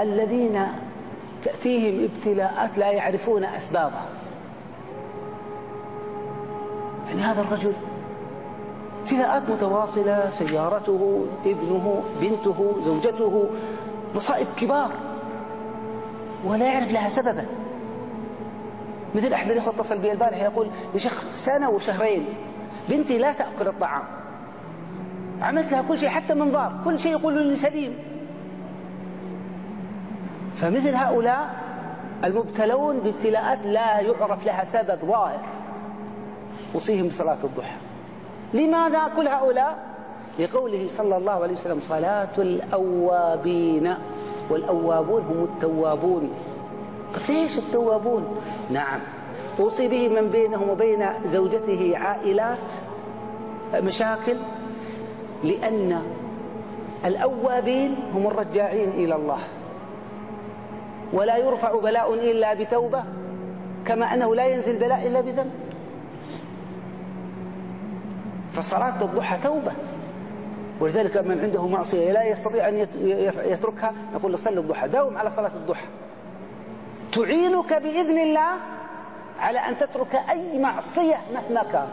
الذين تأتيهم ابتلاءات لا يعرفون أسبابها. يعني هذا الرجل ابتلاءات متواصلة سيارته ابنه بنته زوجته مصائب كبار ولا يعرف لها سببا. مثل أحد الإخوة اتصل بي البارح يقول يا شيخ سنة وشهرين بنتي لا تأكل الطعام. عملت لها كل شيء حتى منظار كل شيء يقول لي سليم. فمثل هؤلاء المبتلون بابتلاءات لا يعرف لها سبب ظاهر. أوصيهم بصلاة الضحى. لماذا كل هؤلاء؟ لقوله صلى الله عليه وسلم صلاة الأوابين. والأوابون هم التوابون. ليش التوابون؟ نعم. أوصي به من بينهم وبين زوجته عائلات مشاكل لأن الأوابين هم الرجاعين إلى الله. ولا يرفع بلاء إلا بتوبة كما أنه لا ينزل بلاء إلا بذنب. فصلاة الضحى توبة. ولذلك من عنده معصية لا يستطيع أن يتركها نقول له صل الضحى داوم على صلاة الضحى. تعينك بإذن الله على أن تترك أي معصية مهما كان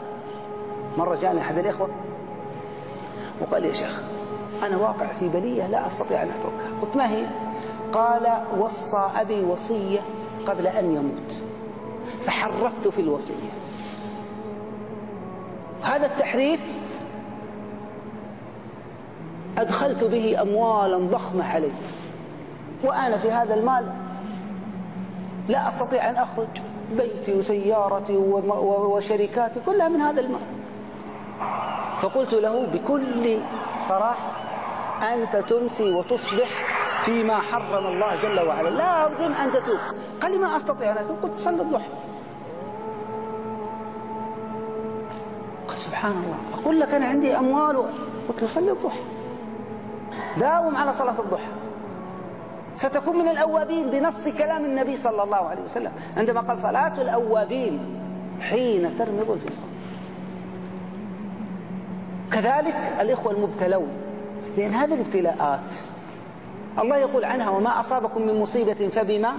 مرة جاءني أحد الإخوة وقال يا شيخ أنا واقع في بلية لا أستطيع أن أتركها. قلت ما هي؟ قال وصى أبي وصية قبل أن يموت فحرفت في الوصية. هذا التحريف أدخلت به أموالا ضخمة علي وأنا في هذا المال لا أستطيع أن أخرج. بيتي وسيارتي وشركاتي كلها من هذا المال. فقلت له بكل صراحة أنت تمسي وتصبح فيما حرم الله جل وعلا. لازم أن تتوب. قال لي ما أستطيع أن أتوب. قلت صلي الضحى. قال سبحان الله. أقول لك أنا عندي أموال قلت له صلي الضحى. داوم على صلاة الضحى. ستكون من الأوابين بنص كلام النبي صلى الله عليه وسلم. عندما قال صلاة الأوابين حين ترمض الفصال كذلك الإخوة المبتلون. لأن هذه الابتلاءات الله يقول عنها وما أصابكم من مصيبة فبما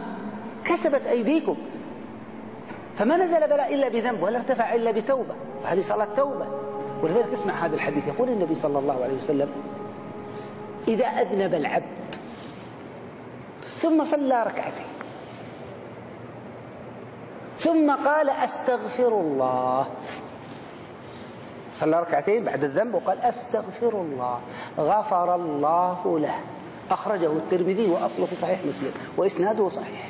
كسبت أيديكم. فما نزل بلاء إلا بذنب ولا ارتفع إلا بتوبة. وهذه صلاة توبة. ولذلك اسمع هذا الحديث. يقول النبي صلى الله عليه وسلم إذا أذنب العبد ثم صلى ركعتين ثم قال أستغفر الله. صلى ركعتين بعد الذنب وقال أستغفر الله. غفر الله له. أخرجه الترمذي وأصله في صحيح مسلم وإسناده صحيح.